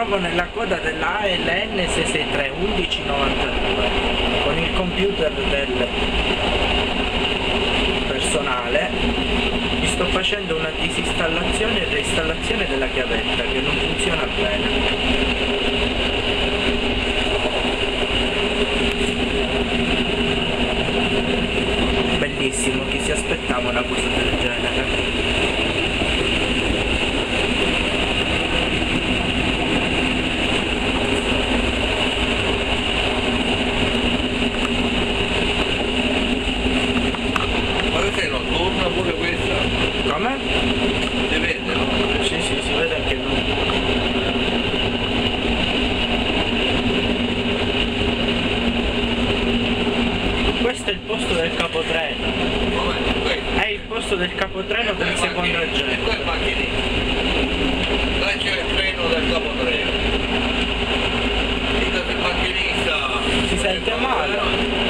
trovo nella coda della ALN 663 1192 con il computer del personale mi sto facendo una disinstallazione e reinstallazione della chiavetta che non funziona bene. Bellissimo chi si aspettava una cosa del come? Si vede, no? sì sì si vede anche lui questo è il posto del capotreno è il posto del capotreno del secondo E agente qua il macchinista. Là c'è il treno del capotreno. Se il macchinista... Si sente male?